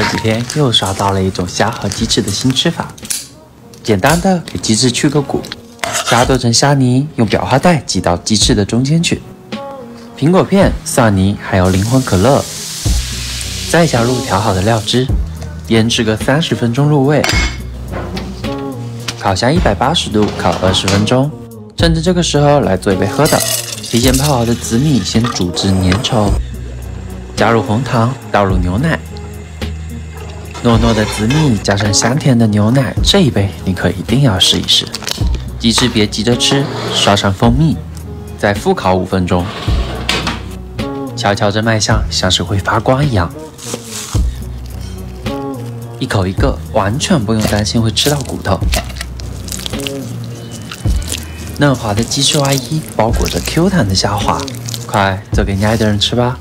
这几天又刷到了一种虾和鸡翅的新吃法，简单的给鸡翅去个骨，虾剁成虾泥，用裱花袋挤到鸡翅的中间去，苹果片、蒜泥还有灵魂可乐，再加入调好的料汁，腌制个三十分钟入味，烤箱一百八十度烤二十分钟，趁着这个时候来做一杯喝的，提前泡好的紫米先煮至粘稠，加入红糖，倒入牛奶。糯糯的紫米加上香甜的牛奶，这一杯你可一定要试一试。鸡翅别急着吃，刷上蜂蜜，再复烤五分钟。瞧瞧这卖相，像是会发光一样。一口一个，完全不用担心会吃到骨头。嫩滑的鸡翅外衣包裹着 Q 弹的虾滑，快做给你爱的人吃吧。